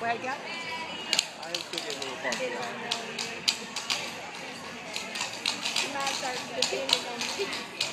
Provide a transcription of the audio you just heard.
Where you still getting a little funky. You.